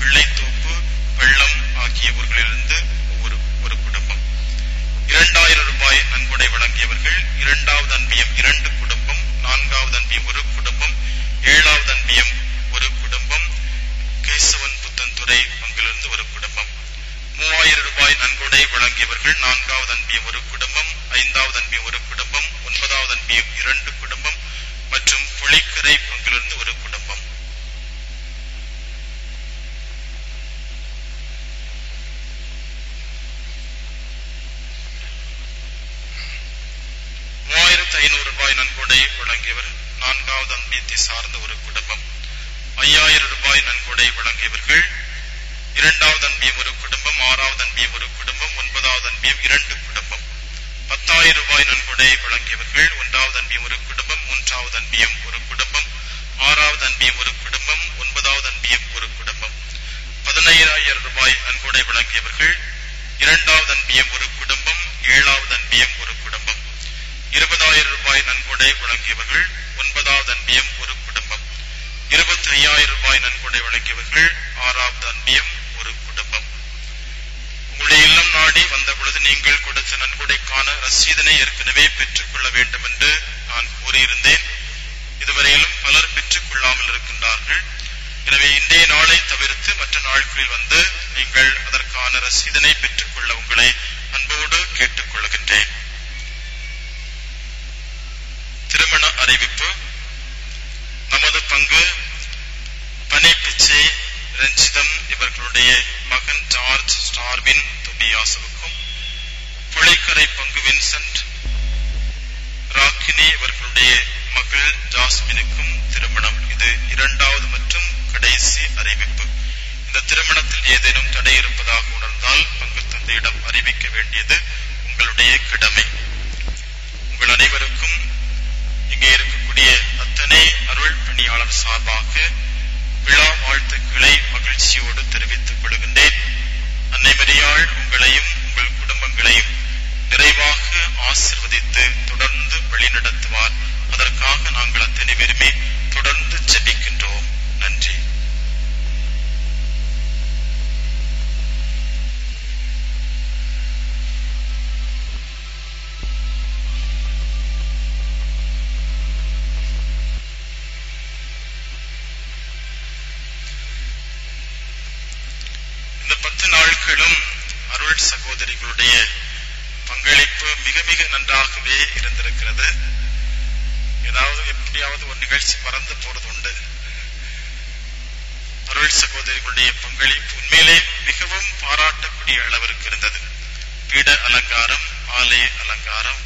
பிள்ளைத்தோப்பு வெள்ளம் ஆகிய ஊர்களிலிருந்து ஒரு ஒரு குடும்பம். இரண்டாயிரம் ரூபாய் நன்கொடை வழங்கியவர்கள் இரண்டாவது அன்பியம் இரண்டு குடும்பம் நான்காவது அன்பியம் ஒரு குடும்பம் ஏழாவது அன்பியம் ஒரு குடும்பம் கேசவன் புத்தன்துறை பங்கிலிருந்து ஒரு குடும்பம். மூவாயிரம் ரூபாய் நன்கொடை வழங்கியவர்கள் நான்காவது அன்பியம் ஒரு குடும்பம் ஐந்தாவது அன்பியம் ஒரு குடும்பம் ஒன்பதாவது அன்பியம் இரண்டு குடும்பம் மற்றும் புளிக்கரை பங்கிலிருந்து ஒரு குடும்பம். ஐநூறு ரூபாய் நன்கொடை வழங்கியவர் நான்காவது அன்பியத்தை சார்ந்த ஒரு குடும்பம். ஐயாயிரம் ரூபாய் நன்கொடை வழங்கியவர்கள் இரண்டாவது அன்பியம் ஒரு குடும்பம் ஆறாவது அன்பியம் ஒரு குடும்பம் ஒன்பதாவது அன்பியம் இரண்டு குடும்பம். பத்தாயிரம் ரூபாய் நன்கொடை வழங்கியவர்கள் ஒன்றாவது அன்பியம் ஒரு குடும்பம் மூன்றாவது அன்பியம் ஒரு குடும்பம் ஆறாவது அன்பியம் ஒரு குடும்பம் ஒன்பதாவது அன்பியம் ஒரு குடும்பம். பதினைந்தாயிரம் ரூபாய் நன்கொடை வழங்கியவர்கள் இரண்டாவது அன்பியம் ஒரு குடும்பம் ஏழாவது அன்பியம் ஒரு குடும்பம். இருபதாயிரம் ரூபாய் நன்கொடை வழங்கியவர்கள் ஒன்பதாவது அன்பியம் ஒரு குடும்பம். இருபத்தி ஐயாயிரம் ரூபாய் நன்கொடை வழங்கியவர்கள் ஆறாவது அன்பியம் ஒரு குடும்பம். உங்களுடைய இல்லம் நாடி வந்த பொழுது நீங்கள் கொடுத்த நன்கொடைக்கான ரசீதனை ஏற்கனவே பெற்றுக்கொள்ள வேண்டும் என்று நான் கூறியிருந்தேன். இதுவரையிலும் பலர் பெற்றுக் கொள்ளாமல் இருக்கின்றார்கள். எனவே இன்றைய நாளை தவிர்த்து மற்ற நாட்களில் வந்து நீங்கள் அதற்கான ரசீதனை பெற்றுக்கொள்ள உங்களை அன்போடு கேட்டுக் கொள்கின்றேன் திருமண அறிவிப்பு நமது பங்கு பனி பிச்சை ரஞ்சிதம் இவர்களுடைய மகன் ஜார்ஜ் ஸ்டார்வின் தொபியாசுவுக்கும் புளிக்கரை பங்கு வின்சென்ட் ராக்கினி இவர்களுடைய மகள் ஜாஸ்மினுக்கும் திருமணம். இது இரண்டாவது மற்றும் கடைசி அறிவிப்பு. இந்த திருமணத்தில் ஏதேனும் தடை இருப்பதாக உணர்ந்தால் பங்கு தந்தையிடம் அறிவிக்க வேண்டியது உங்களுடைய கடமை. உங்கள் அனைவருக்கும் இங்கே இருக்கக்கூடிய அத்தனை அருள் பணியாளர் சார்பாக விழா வாழ்த்துக்களை மகிழ்ச்சியோடு தெரிவித்துக் கொள்கின்றேன். அன்னை மரியாள் உங்களையும் உங்கள் குடும்பங்களையும் நிறைவாக ஆசிர்வதித்து தொடர்ந்து வழிநடத்துவார். அதற்காக நாங்கள் அத்தனை பேருமே தொடர்ந்து ஜெபிக்கின்றோம். நன்றி இந்த பத்து நாட்களும் அருள் சகோதரிகளுடைய பங்களிப்பு மிக மிக நன்றாகவே இருந்திருக்கிறது. ஏதாவது எப்படியாவது ஒரு நிகழ்ச்சி மறந்து போறது உண்டு. அருள் சகோதரிகளுடைய பங்களிப்பு உண்மையிலே மிகவும் பாராட்டக்கூடிய அளவிற்கு இருந்தது. பீட அலங்காரம் ஆலய அலங்காரம்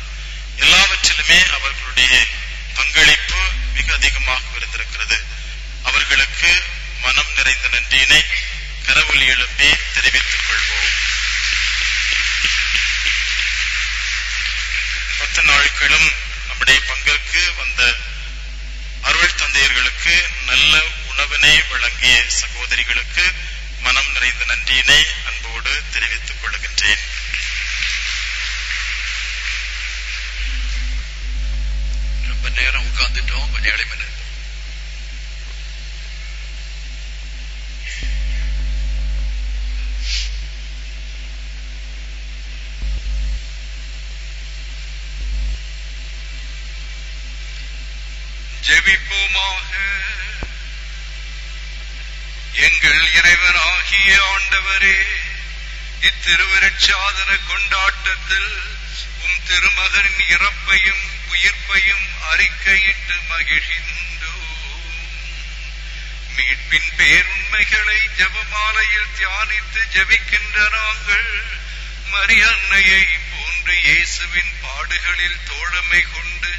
எல்லாவற்றிலுமே அவர்களுடைய பங்களிப்பு மிக அதிகமாக இருந்திருக்கிறது. அவர்களுக்கு மனம் நிறைந்த நன்றியினை கரவொலி எழுப்பி தெரிவித்துக் கொள்வோம். பத்து நாட்களும் நம்முடைய பங்கிற்கு வந்த அருள் தந்தையர்களுக்கு நல்ல உணவினை வழங்கிய சகோதரிகளுக்கு மனம் நிறைந்த நன்றியினை அன்போடு தெரிவித்துக் கொள்கின்றேன். ரொம்ப நேரம் உட்கார்ந்துட்டோம். கொஞ்சம் எங்கள் இறைவனாகிய ஆண்டவரே இத்திருவருட்சாதன கொண்டாட்டத்தில் உம் திருமகனின் இறப்பையும் உயிர்ப்பையும் அறிக்கையிட்டு மகிழ்கின்றோம். மீட்பின் பேருண்மைகளை ஜெபமாலையில் தியானித்து ஜபிக்கின்ற நாங்கள் மரியன்னையை போன்று இயேசுவின் பாடுகளில் தோழமை கொண்டு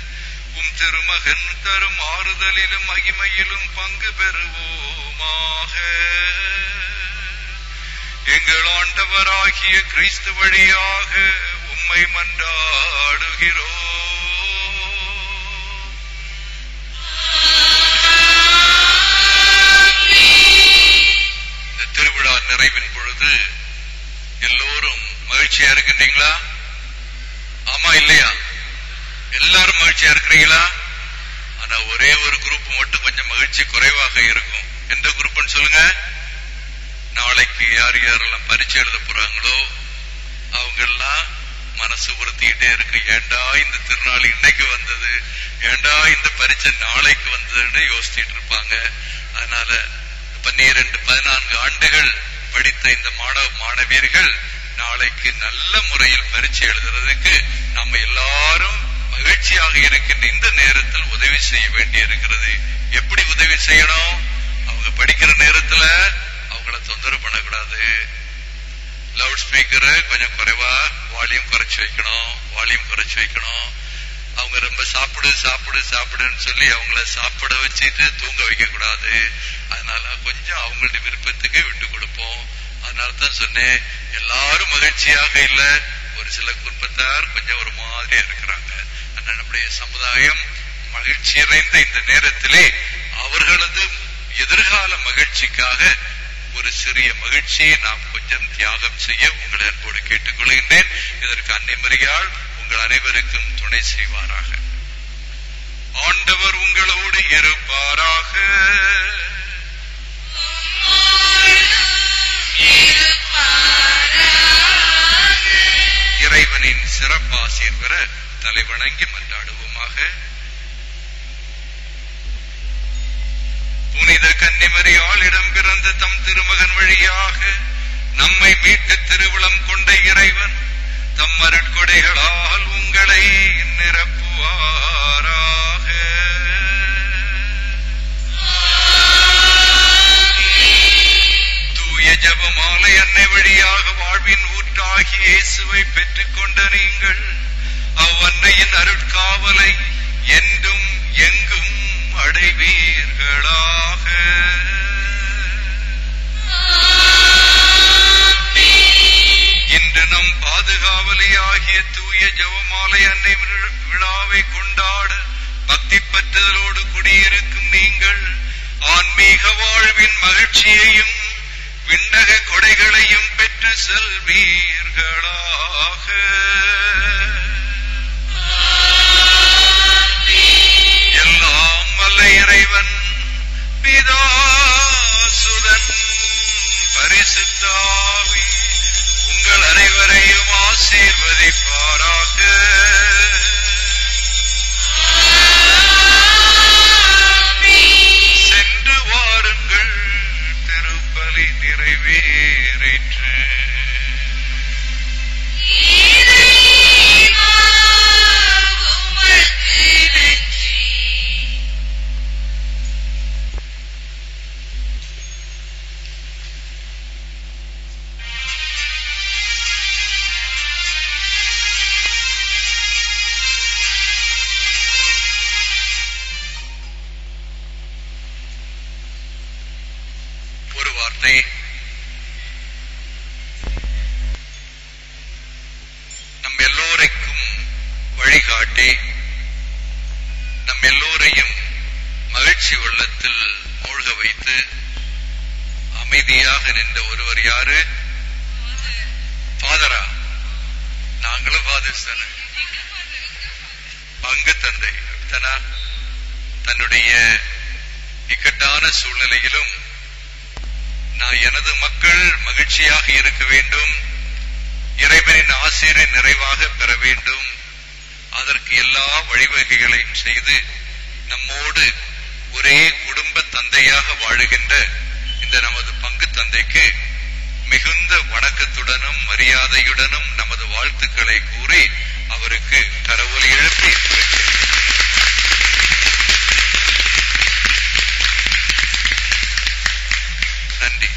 உன் திருமகன் தரும் ஆறுதலிலும் மகிமையிலும் பங்கு பெறுவோமாக. எங்கள் ஆண்டவராகிய கிறிஸ்து வழியாக உம்மை மன்றாடுகிறோம். திருவிழா நிறைவின் பொழுது எல்லோரும் மகிழ்ச்சியா இருக்கின்றீங்களா? ஆமா இல்லையா? எல்லாரும் மகிழ்ச்சியா இருக்கிறீங்களா? ஆனா ஒரே ஒரு குரூப் மட்டும் கொஞ்சம் மகிழ்ச்சி குறைவாக இருக்கும். எந்த குரூப்னு சொல்லுங்க? நாளைக்கு யார் யாரெல்லாம் பரிச்சை எழுத போறாங்களோ அவங்க எல்லாம் மனசு உறுத்திக்கிட்டே இருக்கு. ஏண்டா இந்த திருநாள் இன்னைக்கு வந்தது? ஏண்டா இந்த பரிச்சை நாளைக்கு வந்ததுன்னு யோசிச்சுட்டு இருப்பாங்க. அதனால பன்னிரண்டு பதினான்கு ஆண்டுகள் படித்த இந்த மாணவ மாணவியர்கள் நாளைக்கு நல்ல முறையில் பரிச்சை எழுதுறதுக்கு நம்ம எல்லாரும் மகிழ்ச்சியாக இருக்கின்ற இந்த நேரத்தில் உதவி செய்ய வேண்டி இருக்கிறது எப்படி உதவி செய்யணும்? அவங்க படிக்கிற நேரத்துல அவங்கள தொந்தரவு பண்ணக்கூடாது. லவுட் ஸ்பீக்கரை கொஞ்சம் குறைவா வால்யூம் குறைச்சு வைக்கணும். வால்யூம் குறைச்சு வைக்கணும். அவங்க ரொம்ப சாப்பிடு சாப்பிடு சாப்பிடுன்னு சொல்லி அவங்கள சாப்பிட வச்சுட்டு தூங்க வைக்க கூடாது அதனால கொஞ்சம் அவங்களுடைய விருப்பத்துக்கு விட்டு கொடுப்போம். அதனால தான் சொன்னேன் எல்லாரும் மகிழ்ச்சியாக இல்லை. ஒரு சில குடும்பத்தார் கொஞ்சம் ஒரு மாதிரியா இருக்கிறாங்க. நம்முடைய சமுதாயம் மகிழ்ச்சி அடைந்த இந்த நேரத்திலே அவர்களது எதிர்கால மகிழ்ச்சிக்காக ஒரு சிறிய மகிழ்ச்சியை நாம் கொஞ்சம் தியாகம் செய்ய உங்களை அன்போடு கேட்டுக்கொள்கின்றேன். இதற்கு அன்னைமரியால் உங்கள் அனைவருக்கும் துணை செய்வாராக. ஆண்டவர் உங்களோடு இருப்பாராக. இறைவனின் சிறப்பாசிர் பெற தலைவணங்கி மன்றாடுவோமாக. புனித கன்னிமரியாளிடம் பிறந்த தம் திருமகன் வழியாக நம்மை மீட்டு திருவிழம் கொண்ட இறைவன் தம் அருட்கொடைகளால் உங்களை நிரப்புவாராக. தூய ஜபமாலை அன்னை வழியாக வாழ்வின் ஊற்றாகி இயேசுவை பெற்றுக் கொண்ட நீங்கள் அவ்வன்னையின் அருட்காவலை என்றும் எங்கும் அடைவீர்களாக. இன்று நம் பாதுகாவலியாகிய தூய ஜவமாலை அன்னை விழாவை கொண்டாட பக்தி பற்றுதலோடு குடியிருக்கும் நீங்கள் ஆன்மீக வாழ்வின் மகிழ்ச்சியையும் விண்ணக கொடைகளையும் பெற்று செல்வீர்களாக. இறைவன் பிதாசுதன் பரிசுத்தாவி உங்கள் அனைவரையும் ஆசீர்வதிப்பாராக. சென்று வாருங்கள் திருப்பலி நிறைவே உறுதியாக நின்ற ஒருவர் யாரு? ஃபாதரா நாங்களும் ஃபாதர்ஸ் தானே. பங்கு தந்தை. தன்னுடைய இக்கட்டான சூழ்நிலையிலும் நான் எனது மக்கள் மகிழ்ச்சியாக இருக்க வேண்டும். இறைவனின் ஆசிரியரை நிறைவாக பெற வேண்டும். அதற்கு எல்லா வழிவகைகளையும் செய்து நம்மோடு ஒரே குடும்ப தந்தையாக வாழுகின்ற நமது பங்கு தந்தைக்கு மிகுந்த வணக்கத்துடனும் மரியாதையுடனும் நமது வாழ்த்துக்களை கூறி அவருக்கு கரவொலி எழுப்பி நன்றி.